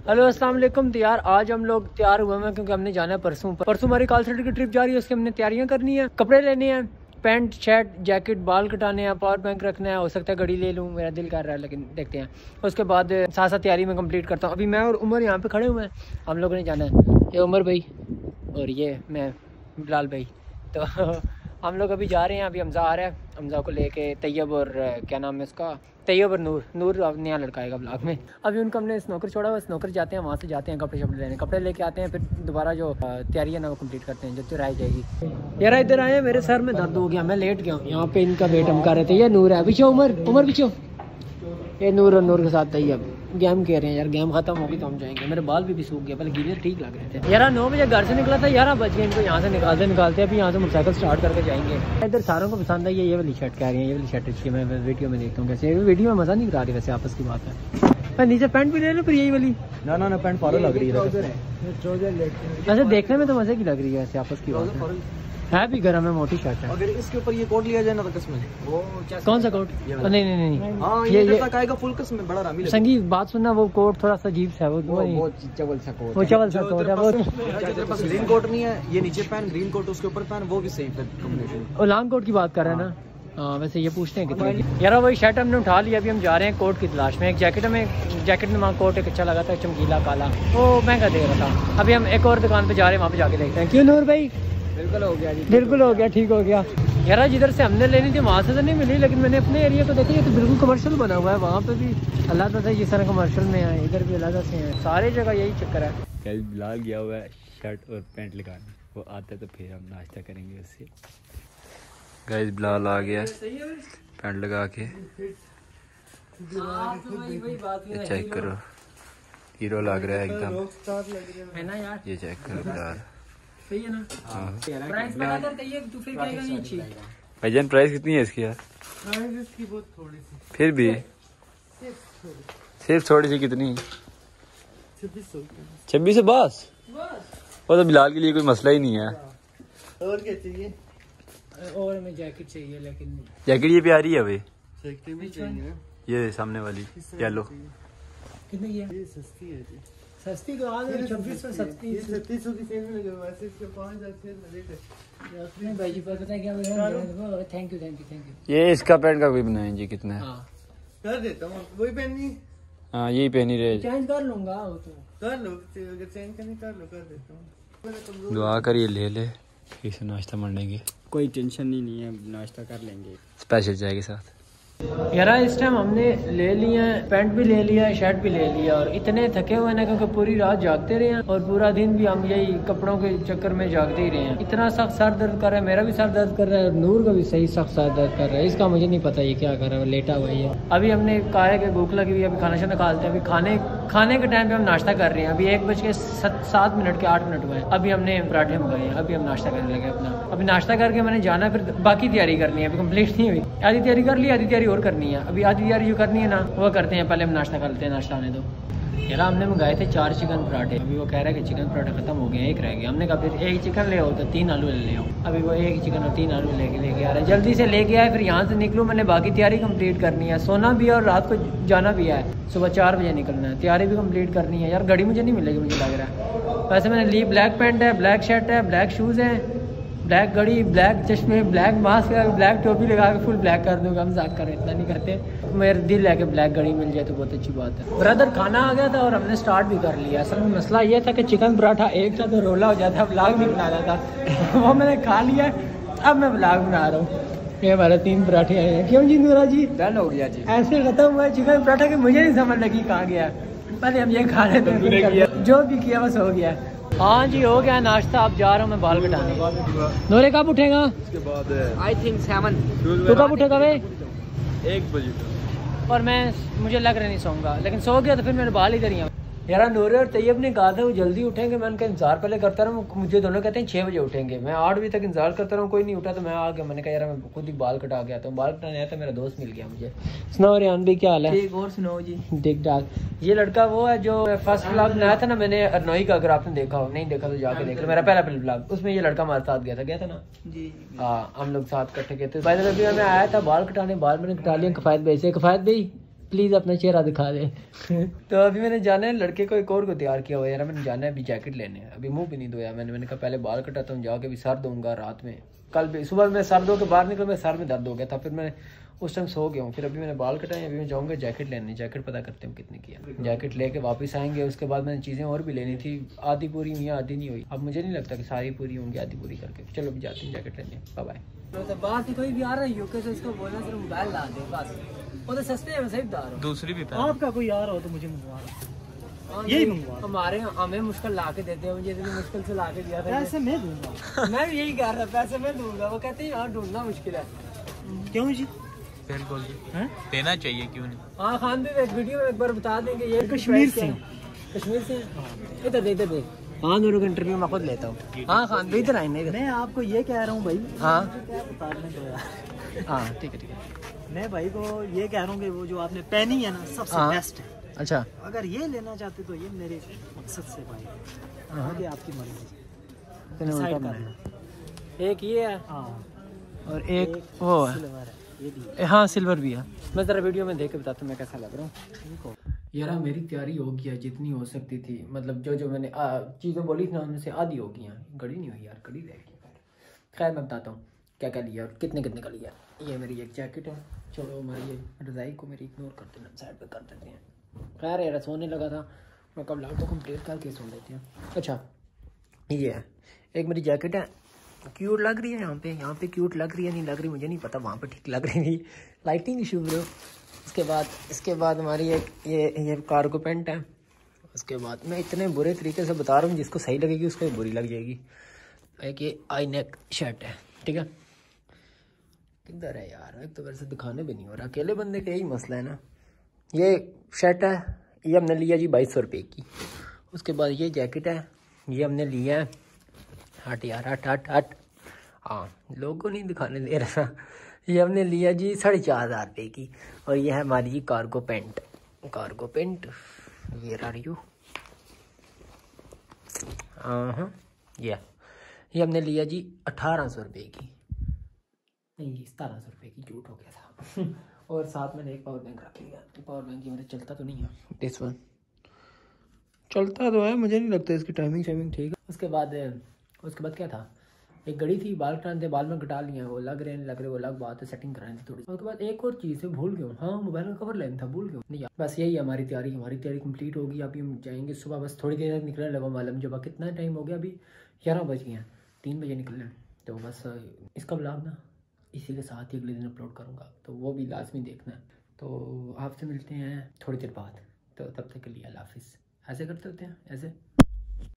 Hello, अस्सलाम वालेकुम। तो यार, आज हम लोग तैयार हुए हैं क्योंकि हमने जाना है परसों पर। परसों हमारी कॉल सेंटर की ट्रिप जा रही है, उसकी हमने तैयारियाँ करनी है। कपड़े लेने हैं, पैंट शर्ट जैकेट बाल कटाने हैं पावर बैंक रखना है, हो सकता है घड़ी ले लूँ, मेरा दिल कर रहा है, लेकिन देखते हैं। उसके बाद साथ साथ तैयारी में कंप्लीट करता हूँ। अभी मैं और उमर यहाँ पे खड़े हुए हैं। हम लोगों ने जाना है। ये उमर भाई और ये मैं, बिलाल भाई। तो हम लोग अभी जा रहे हैं, अभी हमजा आ रहा है। हमजा को लेके तैयब और क्या नाम है उसका? तैयब और नूर। नूर अब नया लड़का आएगा ब्लॉग में। अभी उनको हमने स्नोकर छोड़ा हुआ स्नोकर जाते हैं, वहाँ से जाते हैं कपड़े शपड़े लेने। कपड़े लेके आते हैं, फिर दोबारा जो तैयारी है ना, वो कंप्लीट करते हैं जो तैयारी जाएगी। यार, इधर आए, मेरे सर में दर्द हो गया, मैं लेट गया यहाँ पे इनका वेट हम कर रहे थे। ये नूर है पीछे उमर उमर पीछे ये नूर और नूर के साथ तैयब। गेम कह रहे हैं यार गेम खत्म होगी तो हम जाएँगे। मेरे बाल भी, भी सूख गए पहले गीले ठीक लग रहे थे। यार नौ बजे घर से निकला था यार बज गए इनको यहाँ से निकालते निकालते अभी यहाँ से मोटरसाइकिल स्टार्ट करके जाएँगे। इधर सारों को पसंद है ये वाली शर्ट कह रही है ये वाली शर्ट अच्छी मैं वीडियो में देखता हूँ कैसे वीडियो में मज़ा नहीं करा रही वैसे आपस की बात है। मैं नीचे पैंट भी ले लूँ फिर यही वाली। ना ना ना पैंट फॉलो लग रही है। वैसे देखने में तो मज़े की लग रही है ऐसे आपस की बात है है भी गर्म है मोटी शर्ट है। अगर इसके ऊपर ये कोट लिया जाए ना तो किसमें वो कौन सा कोट? नहीं नहीं नहीं। हाँ ये, ये तक आएगा फुल किस्म में बड़ा रामी संगीत बात सुनना वो कोट थोड़ा सा अजीब सा है वो वो चवल सा कोट वो चवल सा कोट है वो तेरे पास ग्रीन कोट नहीं है ये नीचे पहन ग्रीन कोट उसके ऊपर पहन वो भी सही है कॉम्बिनेशन वो लॉन्ग कोट की बात कर रहे हैं ना? हाँ। वैसे ये पूछते हैं कितने यार वही शर्ट हमने उठा लिया अभी हम जा रहे हैं कोट की तलाश में। एक जैकेट हमें जैकेट में वहाँ कोट एक अच्छा लगा था चमकीला काला। वो महँगा दे रहा था। अभी हम एक और दुकान पे जा रहे हैं वहाँ पे जाके देखते हैं। क्यों नूर भाई? बिल्कुल हो गया जी। बिल्कुल हो गया ठीक हो गया। यार जिधर से हमने लेनी थी वहाँ से तो नहीं मिली लेकिन मैंने अपने एरिया को देखा ये तो बिल्कुल कमर्शियल बना हुआ है वहाँ पे भी अल्लाह से ये सारा कमर्शियल में है इधर भी अल्लाह से है सारी जगह यही चक्कर है। कल बिलाल गया हुआ है शर्ट और पैंट लगाने वो आता है तो फिर हम नाश्ता करेंगे उससे। गैस बिलाल आ गया पैंट लगा के। चेक करो। हीरो लग रहा है एकदम। है ना यार ये चेक करो बिलाल। सही है ना? प्राइस पता कर कहिए तू फिर कहेगा नहीं अच्छी भाईजान प्राइस कितनी है इसकी यार? फिर भी? सिर्फ़ थोड़ी। सी कितनी? छब्बीस सौ बस? वो तो बिलाल के लिए कोई मसला ही नहीं है। और क्या चाहिए? और हमें जैकेट चाहिए लेकिन जैकेट ये प्यारी है भाई। चाहिए ये सामने वाली येलो कितने की है? ये सस्ती है जी। सस्ती तो आज छब्बीस सौ सस्ती छत्तीस सौ की सेल में लगे वैसे इसके पाँच हज़ार सेल में रेट है। भाई जी पता क्या thank you thank you thank you ये इसका पैंट का कोई बनाए जी कितना है? हाँ। कर देता हूँ वही पहननी? हाँ यही पहनी रहे। चेंज कर लूँगा वो तो। कर लो अगर चेंज करनी कर लो कर देता हूँ। दुआ करिए ले ले इसे नाश्ता मंडेंगे कोई टेंशन ही नहीं है नाश्ता कर लेंगे। स्पेशल चाय के साथ। यार, इस टाइम हमने ले लिया है पैंट भी ले लिया है शर्ट भी ले लिया और इतने थके हुए ना क्योंकि पूरी रात जागते रहे हैं और पूरा दिन भी हम यही कपड़ों के चक्कर में जागते ही रहे हैं। इतना सख्त सर दर्द कर रहा है, मेरा भी सर दर्द कर रहा है और नूर का भी सही सख्त सर दर्द कर रहा है। इसका मुझे नहीं पता ये क्या कर रहा है लेटा हुआ है अभी हमने कहा है कि भूख लगी हुई अभी खाना शाना खाते हैं, अभी खाने खाने के टाइम पे हम नाश्ता कर रहे हैं। अभी एक बज के सात मिनट के आठ मिनट हुए अभी हमने पराठे मंगाए हैं, अभी हम नाश्ता करने लगे अपना। अभी नाश्ता करके मैंने जाना फिर बाकी तैयारी करनी है, अभी कंप्लीट नहीं हुई। आधी तैयारी कर ली, आधी तैयारी और करनी है। अभी आधी तैयारी जो करनी है ना, वो करते हैं, पहले हम नाश्ता कर लेते हैं, नाश्ता आने दो। यार हमने मंगाए थे चार चिकन पराठे। अभी वो कह रहा है कि चिकन पराठे खत्म हो गए एक रह गया। हमने कहा, फिर एक चिकन ले आओ तो तीन आलू ले आओ। अभी वो एक चिकन और तीन आलू लेके लेके आ रहे हैं। जल्दी से लेके आए, फिर यहाँ से निकलूँ। मैंने बाकी तैयारी कंप्लीट करनी है। सोना भी है और रात को जाना भी है। सुबह चार बजे निकलना है। तैयारी भी कंप्लीट करनी है। यार, घड़ी मुझे नहीं मिलेगी, मुझे लग रहा है। वैसे मैंने ली ब्लैक पैंट है ब्लैक शर्ट है ब्लैक शूज़ हैं। ब्लैक घड़ी ब्लैक चश्मे ब्लैक मास्क ब्लैक टोपी लगा के फुल ब्लैक कर दूँगा। हम साथ करें इतना नहीं करते। मेरे दिल है कि ब्लैक घड़ी मिल जाए तो बहुत अच्छी बात है। ब्रदर खाना आ गया था और हमने स्टार्ट भी कर लिया। असल में मसला ये था कि चिकन पराठा एक था तो रोला हो जाता ब्लाग नहीं बना रहा था। वो मैंने खा लिया। अब मैं ब्लाग बना रहा हूँ। ये हमारे तीन पराठे आए हैं। क्यों जी नूरा जी? डन हो गया जी। ऐसे खत्म हुआ चिकन पराठा के मुझे नहीं समझ लगी कहाँ गया। पहले हम ये खा रहे थे जो भी किया बस हो गया। हाँ जी हो गया नाश्ता अब जा रहा हूँ मैं बाल कटाने। नोरे कब उठेगा? आई थिंक सेवन तू कब उठेगा वे? एक बजे। और मैं मुझे लग रहा नहीं सोऊँगा लेकिन सो गया तो फिर मेरे बाल इधर ही हैं। यार नूरे और तैयब ने कहा था वो जल्दी उठेंगे मैं उनका इंतज़ार पहले करता रहा मुझे दोनों कहते हैं छः बजे उठेंगे। मैं आठ बजे तक इंतज़ार करता रहा कोई नहीं उठा तो मैं आ गया। मैंने कहा यार मैं खुद ही बाल कटा गया तो बाल कटाने आया था मेरा दोस्त मिल गया मुझे। सुनाओ रेहान भाई क्या हाल है? एक और सुनाओ जी। दिख डाक ये लड़का वो है जो फ़र्स्ट ब्लॉग बनाया था ना मैंने अरनोई का अगर आपने देखा हो नहीं देखा तो जाके देख लो। मेरा पहला पहला ब्लॉग उसमें ये लड़का हमारे साथ गया था गया था ना? जी हाँ हम लोग साथ इकट्ठे गए थे। भाई मैं आया था बाल कटाने बाल मैंने कटा लिया कफायत भाई से। कफायत भाई प्लीज़ अपना चेहरा दिखा दे। तो अभी मैंने जाना है लड़के को एक और को तैयार किया हुआ है। यार मैंने जाना है अभी जैकेट लेने अभी मुँह भी नहीं धोया मैंने। मैंने कहा पहले बाल कटाता हूँ जाके भी सर दूँगा रात में। कल भी सुबह मैं सर धो के बाहर निकल मैं सर में दर्द हो गया था। फिर मैं उस टाइम सो गया हूँ। फिर अभी मैंने बाल कटाए अभी मैं जाऊँगा जैकेट लेने। जैकेट पता करते हूँ कितने की है। जैकेट लेके वापस आएँगे उसके बाद मैंने चीज़ें और भी लेनी थी। आधी पूरी हुई आधी नहीं हुई। अब मुझे नहीं लगता कि सारी पूरी होंगी आधी पूरी करके। चलो अभी जाते हैं जैकेट लेने। बाय बाय तो बात कोई भी आ रहा है यूके से उसको बोलना सिर्फ़ मोबाइल ला दे बस। वो तो सस्ते हैं सही बता रहा हूँ दूसरी भी आपका कोई यार हो तो मुझे मंगवा हाँ, यही मंगवा हमारे हमें मुश्किल ला के देते हैं मुझे इतनी मुश्किल से ला के दिया था। पैसे मैं दूँगा। मैं भी यही कह रहा पैसे मैं दूँगा। वो कहते हैं यार ढूंढना मुश्किल है। क्यों जी? बिल्कुल जी देना चाहिए क्यों नहीं? हाँ खान भी एक वीडियो में एक बार बता देंगे ये कश्मीर से कश्मीर से इधर दे इधर दे। हाँ दोनों का इंटरव्यू मैं खुद लेता हूँ। हाँ खान भाई इधर आए मैं आपको ये कह रहा हूँ भाई हाँ। क्या उतारने दो यार। हाँ ठीक है ठीक है। मैं भाई को ये कह रहा हूँ कि वो जो आपने पहनी है ना सबसे हाँ। बेस्ट है। अच्छा। अगर ये लेना चाहते तो ये मेरे मकसद से भाई। हाँ। आगे आपकी मर्ज़ी। एक ये है। हाँ। और एक वो है। ये ए, हाँ। सिल्वर भी है। मैं ज़रा वीडियो में देख के बताता हूँ मैं कैसा लग रहा हूँ। यार मेरी तैयारी हो गई है जितनी हो सकती थी। मतलब जो जो मैंने चीज़ें बोली थी ना उनमें से आधी हो गई हैं। घड़ी नहीं हुई यार घड़ी रह गई। खैर मैं बताता हूँ। क्या क्या लिया? और कितने कितने का लिया? ये मेरी एक जैकेट है। चलो हमारी ये रज़ाई को मेरी इग्नोर कर देना साइड पे कर देते हैं। खैर यार, सोने लगा था। मैं कब लाउट को कंप्लीट करके सो लेते हैं। अच्छा ये है। एक मेरी जैकेट है। क्यूट लग रही है यहाँ पे। यहाँ पे क्यूट लग रही है, नहीं लग रही, मुझे नहीं पता, वहाँ पे ठीक लग रही थी लाइटिंग इशू ब्रो उसके बाद, इसके बाद हमारी एक, ये ये कार्गो पेंट है। उसके बाद, मैं इतने बुरे तरीके से बता रहा हूँ, जिसको सही लगेगी, उसको बुरी लग जाएगी। एक ये आई नेक शर्ट है, ठीक है? किधर है यार? एक तो वैसे दिखाने भी नहीं हो रहा। अकेले बंदे का यही मसला है ना। ये शर्ट है, ये हमने लिया जी बाईस सौ रुपये की। उसके बाद ये जैकेट है, ये हमने लिया है। हट यार, हट हट हट। हाँ लोगों नहीं दिखाने दे रहा ये हमने लिया जी साढ़े चार हज़ार रुपये की। और ये है हमारी जी cargo pant cargo pant where are you हाँ ये ये हमने लिया जी अठारह सौ रुपये की। नहीं जी सतारह सौ रुपये की जूट हो गया था। और साथ मैंने एक पावर बैंक रख लिया। तो पावर बैंक ये मेरा चलता तो नहीं है। दिस वन चलता तो है मुझे नहीं लगता इसकी टाइमिंग शाइमिंग ठीक है। उसके बाद उसके बाद क्या था? एक घड़ी थी बाल कटाने थे बाल में कटा लिए वो लग रहे हैं लग रहे वो अलग बात है सेटिंग करानी थी थोड़ी। उसके बाद एक और चीज़ है भूल गया हाँ। मोबाइल का कवर लेना था भूल गया नहीं यार बस यही हमारी तैयारी। हमारी तैयारी कंप्लीट होगी अभी हम जाएँगे सुबह। बस थोड़ी देर तक निकलने लगा मालूम जब कितना टाइम हो गया अभी ग्यारह बज गए हैं। तीन बजे निकलना है। तो बस इसका ब्लॉग ना। इसी के साथ ही अगले दिन अपलोड करूँगा। तो वो भी लाजमी देखना। है तो आपसे मिलते हैं थोड़ी देर बाद। तो तब तक के लिए अल्लाह हाफिज़। ऐसे करते होते हैं? ऐसे?